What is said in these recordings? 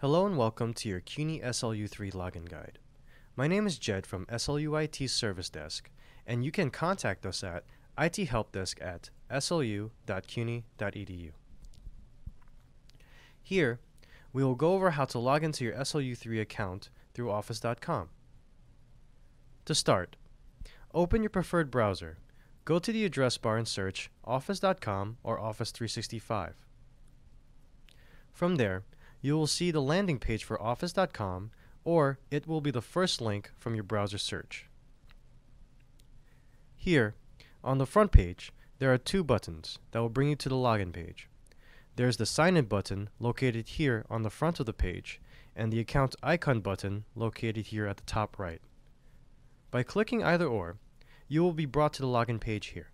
Hello and welcome to your CUNY SLU3 login guide. My name is Jed from SLUIT Service Desk, and you can contact us at ithelpdesk at slu.cuny.edu. Here, we will go over how to log into your SLU3 account through office.com. To start, open your preferred browser. Go to the address bar and search office.com or Office 365. From there, you will see the landing page for office.com or it will be the first link from your browser search. Here, on the front page, there are two buttons that will bring you to the login page. There's the sign in button located here on the front of the page and the account icon button located here at the top right. By clicking either or, you will be brought to the login page here.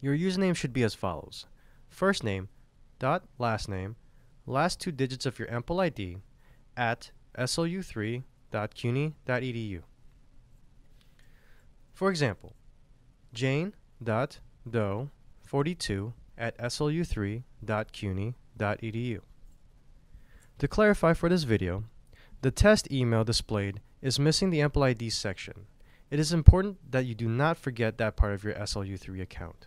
Your username should be as follows. First name, dot last name, last two digits of your EMPL ID at slu3.cuny.edu. For example, jane.doe42 at slu3.cuny.edu. To clarify for this video, the test email displayed is missing the EMPL ID section. It is important that you do not forget that part of your SLU3 account.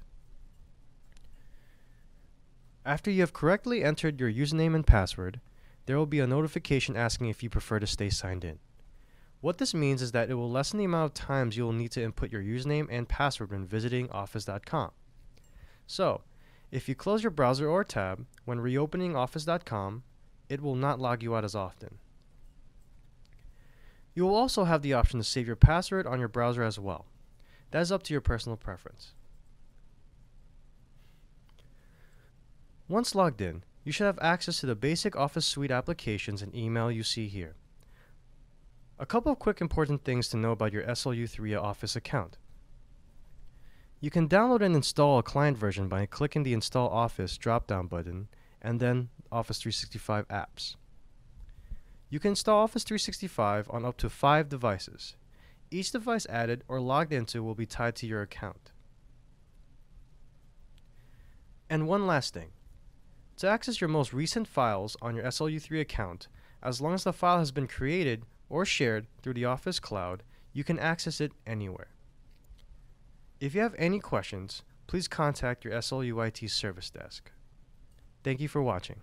After you have correctly entered your username and password, there will be a notification asking if you prefer to stay signed in. What this means is that it will lessen the amount of times you will need to input your username and password when visiting office.com. So, if you close your browser or tab when reopening office.com, it will not log you out as often. You will also have the option to save your password on your browser as well. That is up to your personal preference. Once logged in, you should have access to the basic Office Suite applications and email you see here. A couple of quick important things to know about your SLU3 Office account. You can download and install a client version by clicking the Install Office drop-down button and then Office 365 apps. You can install Office 365 on up to five devices. Each device added or logged into will be tied to your account. And one last thing. To access your most recent files on your SLU3 account, as long as the file has been created or shared through the Office Cloud, you can access it anywhere. If you have any questions, please contact your SLUIT service desk. Thank you for watching.